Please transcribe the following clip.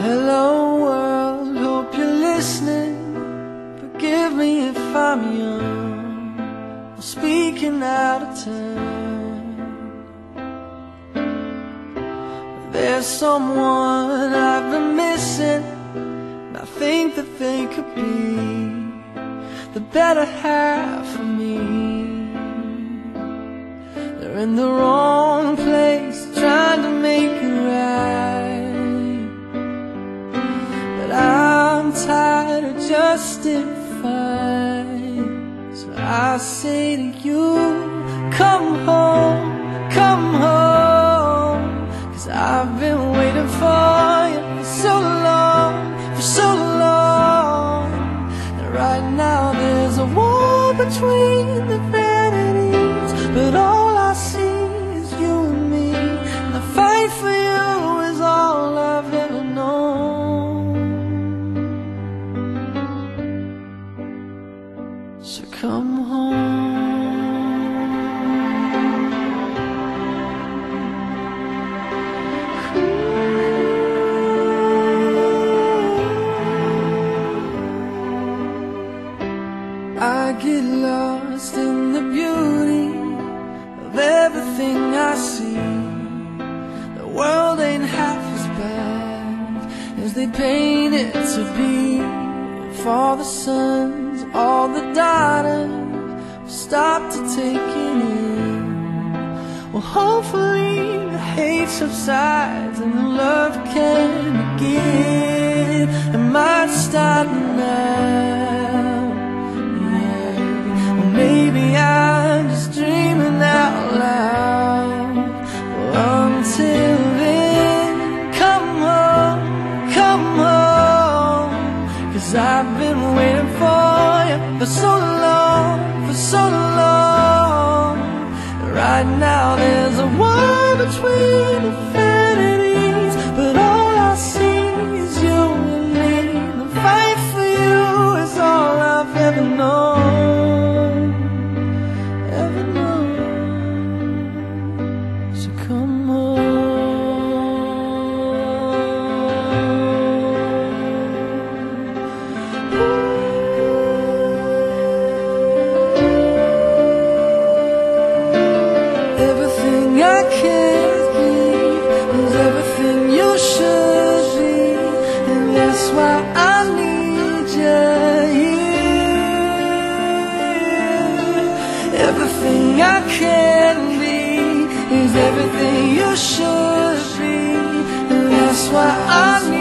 Hello world, hope you're listening. Forgive me if I'm young or speaking out of turn. There's someone I've been missing. and I think that they could be the better half of me. They're in the wrong place, So I say to you, come home, come home. Cause I've been waiting for you for so long, for so long. And right now there's a war between bad as they paint it to be. for the sons, all the daughters stop to take it in, well, hopefully the hate subsides and the love can begin. It might start now. I've been waiting for you for so long, for so long. Right now there's a war Everything I can be is everything you should be, and that's why I need